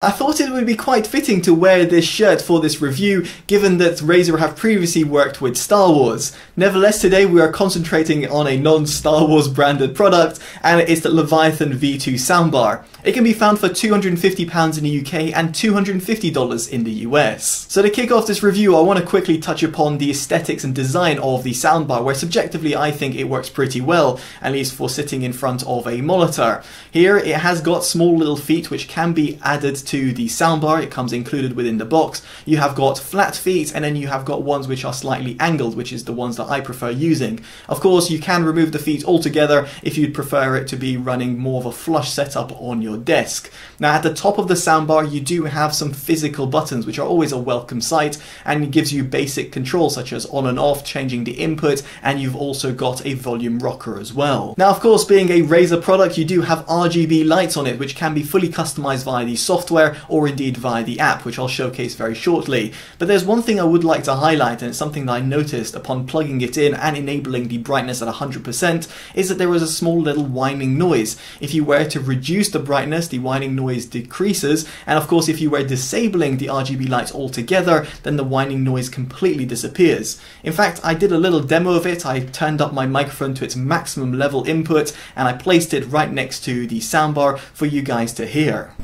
I thought it would be quite fitting to wear this shirt for this review, given that Razer have previously worked with Star Wars. Nevertheless, today we are concentrating on a non-Star Wars branded product, and it's the Leviathan V2 soundbar. It can be found for £250 in the UK and $250 in the US. So to kick off this review, I want to quickly touch upon the aesthetics and design of the soundbar, where subjectively I think it works pretty well, at least for sitting in front of a monitor. Here it has got small little feet which can be added to the soundbar, it comes included within the box. You have got flat feet and then you have got ones which are slightly angled, which is the ones that I prefer using. Of course, you can remove the feet altogether if you'd prefer it to be running more of a flush setup on your desk. Now at the top of the soundbar, you do have some physical buttons, which are always a welcome sight, and gives you basic controls such as on and off, changing the input, and you've also got a volume rocker as well. Now, of course, being a Razer product, you do have RGB lights on it, which can be fully customized via the software or or indeed via the app, which I'll showcase very shortly. But there's one thing I would like to highlight, and it's something that I noticed upon plugging it in and enabling the brightness at 100%, is that there was a small little whining noise. If you were to reduce the brightness, the whining noise decreases, and of course if you were disabling the RGB lights altogether, then the whining noise completely disappears. In fact, I did a little demo of it, I turned up my microphone to its maximum level input, and I placed it right next to the soundbar for you guys to hear.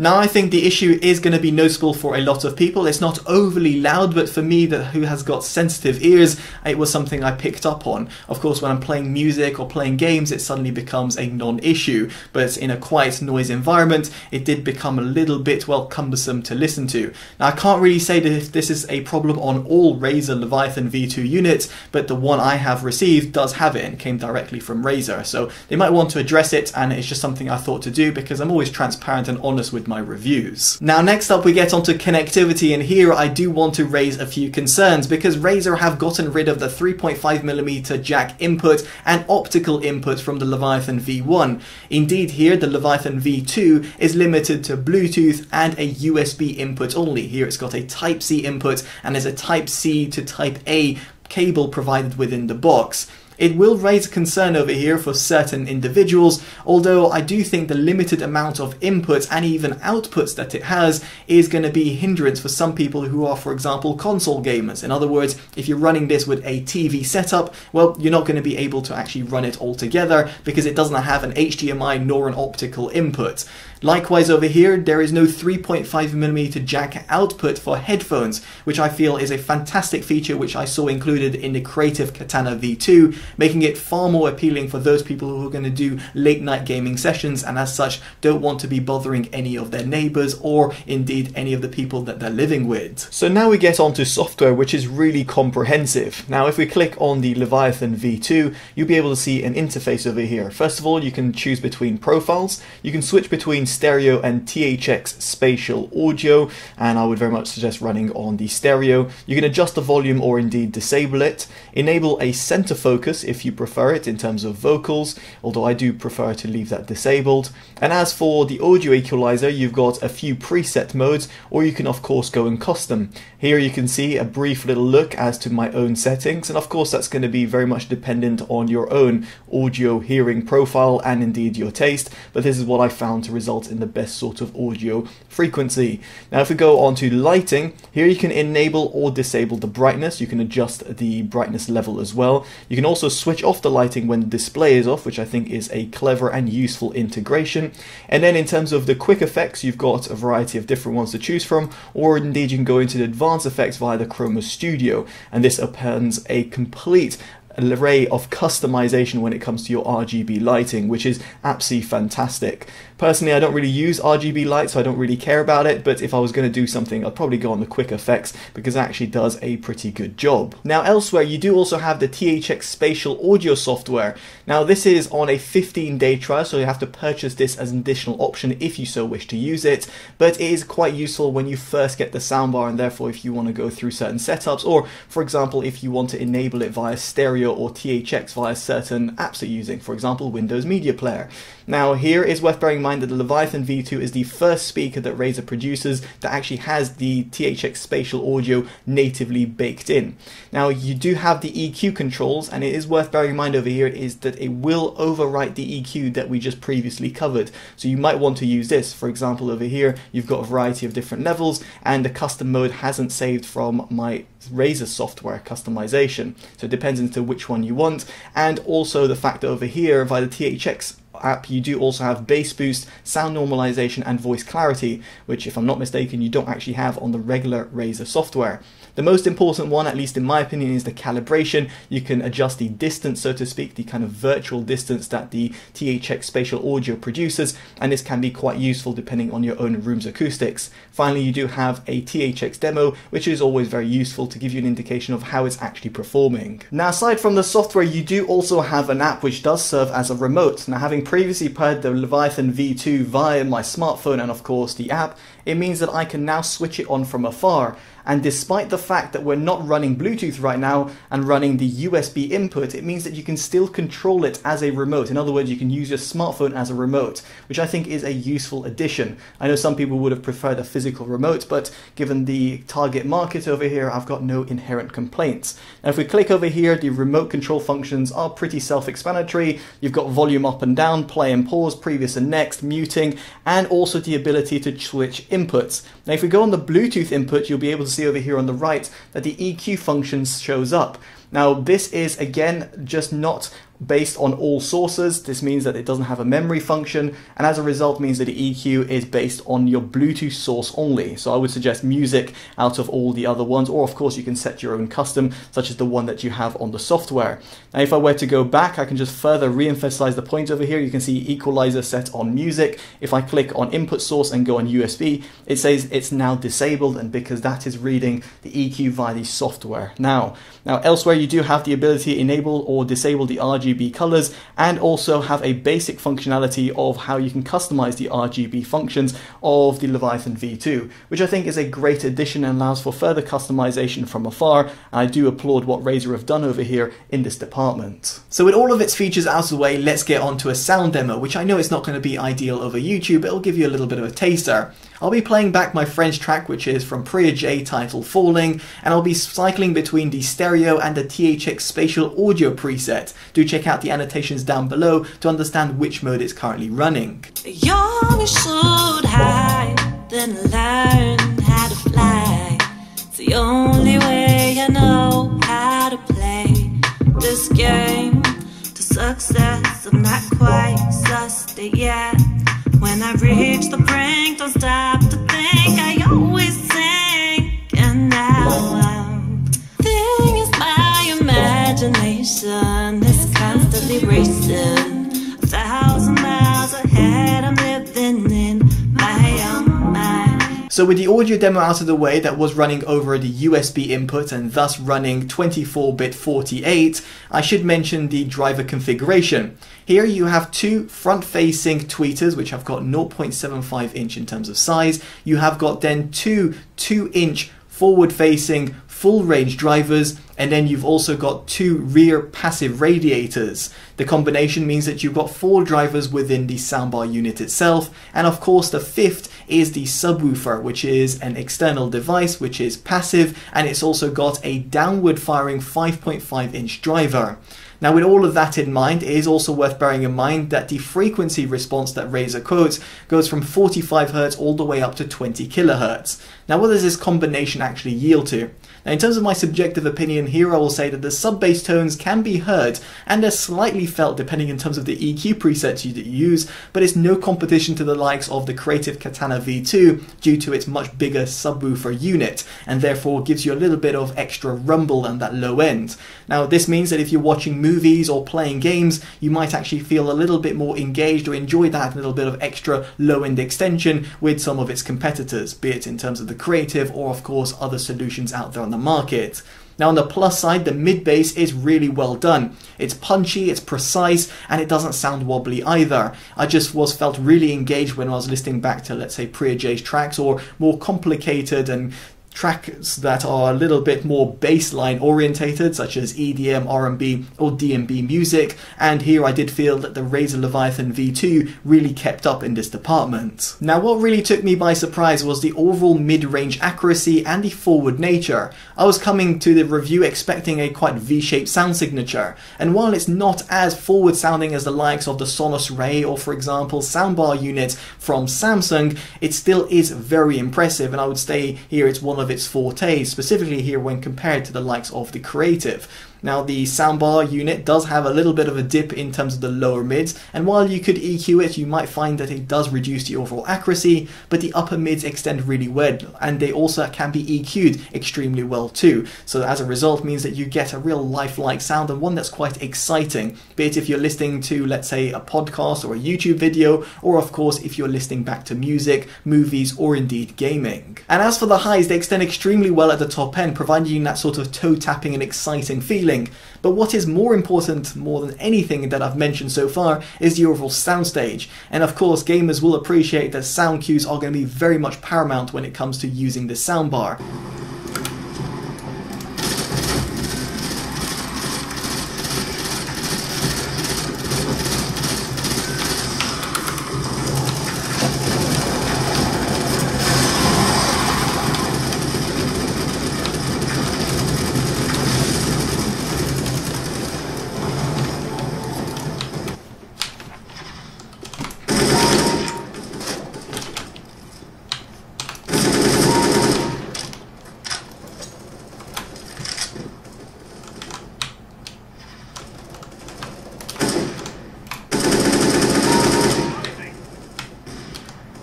Now I think the issue is going to be noticeable for a lot of people. It's not overly loud, but for me that who has got sensitive ears, it was something I picked up on. Of course, when I'm playing music or playing games, it suddenly becomes a non-issue, but in a quiet noise environment, it did become a little bit, well, cumbersome to listen to. Now I can't really say that this is a problem on all Razer Leviathan V2 units, but the one I have received does have it and came directly from Razer, so they might want to address it, and it's just something I thought to do because I'm always transparent and honest with my reviews. Now next up we get onto connectivity and here I do want to raise a few concerns because Razer have gotten rid of the 3.5mm jack input and optical input from the Leviathan V1. Indeed here the Leviathan V2 is limited to Bluetooth and a USB input only. Here it's got a Type-C input and there's a Type-C to Type-A cable provided within the box. It will raise concern over here for certain individuals, although I do think the limited amount of inputs and even outputs that it has is going to be hindrance for some people who are, for example, console gamers. In other words, if you're running this with a TV setup, well, you're not going to be able to actually run it all together because it doesn't have an HDMI nor an optical input. Likewise over here, there is no 3.5mm jack output for headphones, which I feel is a fantastic feature which I saw included in the Creative Katana V2, making it far more appealing for those people who are going to do late night gaming sessions and as such don't want to be bothering any of their neighbors or indeed any of the people that they're living with. So now we get onto software which is really comprehensive. Now if we click on the Leviathan V2, you'll be able to see an interface over here. First of all, you can choose between profiles, you can switch between stereo and THX spatial audio, and I would very much suggest running on the stereo. You can adjust the volume or indeed disable it, enable a center focus if you prefer it in terms of vocals, although I do prefer to leave that disabled. And as for the audio equalizer, you've got a few preset modes, or you can of course go and custom. Here you can see a brief little look as to my own settings, and of course that's going to be very much dependent on your own audio hearing profile and indeed your taste, but this is what I found to result result in the best sort of audio frequency. Now if we go on to lighting, here you can enable or disable the brightness, you can adjust the brightness level as well. You can also switch off the lighting when the display is off, which I think is a clever and useful integration. And then in terms of the quick effects, you've got a variety of different ones to choose from, or indeed you can go into the advanced effects via the Chroma Studio, and this appends a complete array of customization when it comes to your RGB lighting, which is absolutely fantastic. Personally, I don't really use RGB lights, so I don't really care about it, but if I was going to do something, I'd probably go on the quick effects because it actually does a pretty good job. Now, elsewhere, you do also have the THX spatial audio software. Now, this is on a 15 day trial, so you have to purchase this as an additional option if you so wish to use it, but it is quite useful when you first get the soundbar, and therefore, if you want to go through certain setups, or for example, if you want to enable it via stereo or THX via certain apps you're using, for example, Windows Media Player. Now, here is worth bearing in mind that the Leviathan V2 is the first speaker that Razer produces that actually has the THX spatial audio natively baked in. Now, you do have the EQ controls, and it is worth bearing in mind over here is that it will overwrite the EQ that we just previously covered. So you might want to use this. For example, over here, you've got a variety of different levels, and the custom mode hasn't saved from my Razer software customization. So it depends into which one you want, and also the fact that over here, via the THX app, you do also have bass boost, sound normalization, and voice clarity, which, if I'm not mistaken, you don't actually have on the regular Razer software. The most important one, at least in my opinion, is the calibration. You can adjust the distance, so to speak, the kind of virtual distance that the THX spatial audio produces, and this can be quite useful depending on your own room's acoustics. Finally, you do have a THX demo, which is always very useful to give you an indication of how it's actually performing. Now, aside from the software, you do also have an app which does serve as a remote. Now, having previously paired the Leviathan V2 via my smartphone and of course the app, it means that I can now switch it on from afar. And despite the fact that we're not running Bluetooth right now and running the USB input, it means that you can still control it as a remote. In other words, you can use your smartphone as a remote, which I think is a useful addition. I know some people would have preferred a physical remote, but given the target market over here, I've got no inherent complaints. Now, if we click over here, the remote control functions are pretty self-explanatory. You've got volume up and down, play and pause, previous and next, muting, and also the ability to switch inputs. Now, if we go on the Bluetooth input, you'll be able to see over here on the right that the EQ function shows up. Now, this is again just not based on all sources. This means that it doesn't have a memory function, and as a result means that the EQ is based on your Bluetooth source only. So I would suggest music out of all the other ones, or of course you can set your own custom, such as the one that you have on the software. Now if I were to go back, I can just further re-emphasize the point over here. You can see equalizer set on music. If I click on input source and go on USB, it says it's now disabled, and because that is reading the EQ via the software. Now, now elsewhere you do have the ability to enable or disable the RGB colors and also have a basic functionality of how you can customize the RGB functions of the Leviathan V2, which I think is a great addition and allows for further customization from afar. And I do applaud what Razer have done over here in this department. So with all of its features out of the way, let's get on to a sound demo, which I know is not going to be ideal over YouTube, but it'll give you a little bit of a taster. I'll be playing back my French track, which is from Priya J titled Falling, and I'll be cycling between the stereo and the THX spatial audio preset. Do check out the annotations down below to understand which mode it's currently running. Young should hide, then learn how to fly. It's the only way I know how to play this game to success. I'm not quite sussed yet. When I reach the brink, don't stop So with the audio demo out of the way that was running over the USB input and thus running 24-bit 48, I should mention the driver configuration. Here you have two front-facing tweeters which have got 0.75 inch in terms of size. You have got then two 2-inch forward-facing full range drivers and then you've also got two rear passive radiators. The combination means that you've got four drivers within the soundbar unit itself and of course the fifth is the subwoofer which is an external device which is passive and it's also got a downward firing 5.5 inch driver. Now, with all of that in mind, it is also worth bearing in mind that the frequency response that Razer quotes goes from 45 Hz all the way up to 20 kHz. Now, what does this combination actually yield to? Now, in terms of my subjective opinion, here I will say that the sub-bass tones can be heard and they're slightly felt depending in terms of the EQ presets you use, but it's no competition to the likes of the Creative Katana V2 due to its much bigger subwoofer unit and therefore gives you a little bit of extra rumble and that low end. Now, this means that if you're watching movies or playing games, you might actually feel a little bit more engaged or enjoy that little bit of extra low end extension with some of its competitors, be it in terms of the creative or, of course, other solutions out there on the market. Now on the plus side, the mid bass is really well done. It's punchy, it's precise, and it doesn't sound wobbly either. I just was felt really engaged when I was listening back to, let's say, J's tracks or more complicated and tracks that are a little bit more bassline orientated, such as EDM, R&B, or D&B music, and here I did feel that the Razer Leviathan V2 really kept up in this department. Now what really took me by surprise was the overall mid-range accuracy and the forward nature. I was coming to the review expecting a quite V-shaped sound signature, and while it's not as forward sounding as the likes of the Sonos Ray or for example soundbar units from Samsung, it still is very impressive and I would say here it's one of its fortes, specifically here when compared to the likes of the Creative. Now the soundbar unit does have a little bit of a dip in terms of the lower mids and while you could EQ it you might find that it does reduce the overall accuracy but the upper mids extend really well and they also can be EQ'd extremely well too. So as a result means that you get a real lifelike sound and one that's quite exciting. Be it if you're listening to let's say a podcast or a YouTube video or of course if you're listening back to music, movies or indeed gaming. And as for the highs they extend extremely well at the top end providing you that sort of toe tapping and exciting feeling feeling. But what is more important, more than anything that I've mentioned so far, is the overall soundstage. And of course, gamers will appreciate that sound cues are going to be very much paramount when it comes to using the soundbar.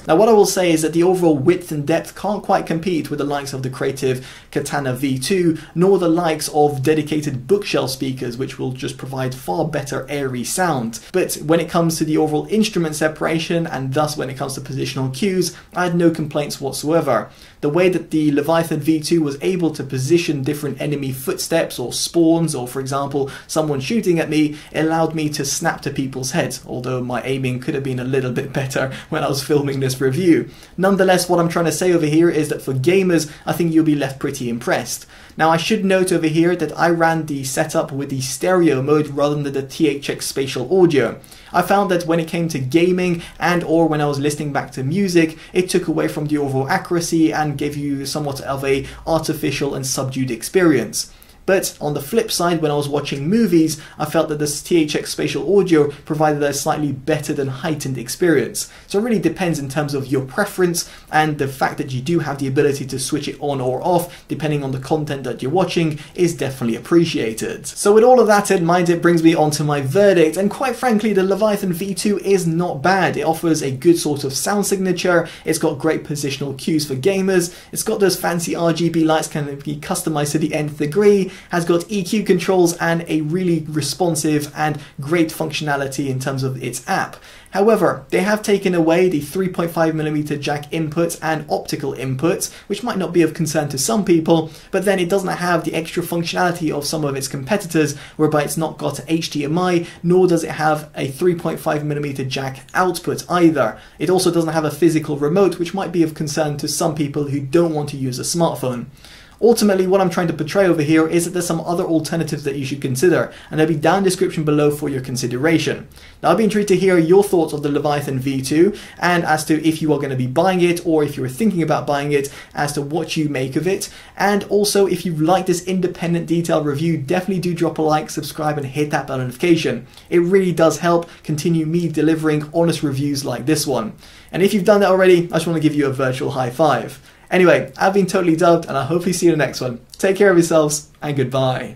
Now what I will say is that the overall width and depth can't quite compete with the likes of the Creative Katana V2, nor the likes of dedicated bookshelf speakers which will just provide far better airy sound. But when it comes to the overall instrument separation and thus when it comes to positional cues, I had no complaints whatsoever. The way that the Leviathan V2 was able to position different enemy footsteps or spawns or for example someone shooting at me allowed me to snap to people's heads, although my aiming could have been a little bit better when I was filming this review. Nonetheless, what I'm trying to say over here is that for gamers, I think you'll be left pretty impressed. Now I should note over here that I ran the setup with the stereo mode rather than the THX spatial audio. I found that when it came to gaming and or when I was listening back to music, it took away from the overall accuracy and gave you somewhat of a artificial and subdued experience. But on the flip side, when I was watching movies, I felt that this THX spatial audio provided a slightly better than heightened experience. So it really depends in terms of your preference and the fact that you do have the ability to switch it on or off depending on the content that you're watching is definitely appreciated. So with all of that in mind, it brings me on to my verdict and quite frankly, the Leviathan V2 is not bad. It offers a good sort of sound signature, it's got great positional cues for gamers, it's got those fancy RGB lights can be customized to the nth degree, has got EQ controls and a really responsive and great functionality in terms of its app. However, they have taken away the 3.5mm jack inputs and optical inputs, which might not be of concern to some people, but then it doesn't have the extra functionality of some of its competitors, whereby it's not got HDMI, nor does it have a 3.5mm jack output either. It also doesn't have a physical remote, which might be of concern to some people who don't want to use a smartphone. Ultimately, what I'm trying to portray over here is that there's some other alternatives that you should consider, and they'll be down description below for your consideration. Now, I'd be intrigued to hear your thoughts of the Leviathan V2, and as to if you are going to be buying it, or if you're thinking about buying it, as to what you make of it. And also, if you like this independent detailed review, definitely do drop a like, subscribe, and hit that bell notification. It really does help continue me delivering honest reviews like this one. And if you've done that already, I just want to give you a virtual high five. Anyway, I've been totally dubbed and I'll hopefully see you in the next one. Take care of yourselves and goodbye.